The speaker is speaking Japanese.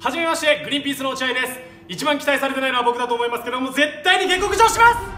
はじめましてグリーンピースの落合です。一番期待されてないのは僕だと思いますけども絶対に下克上します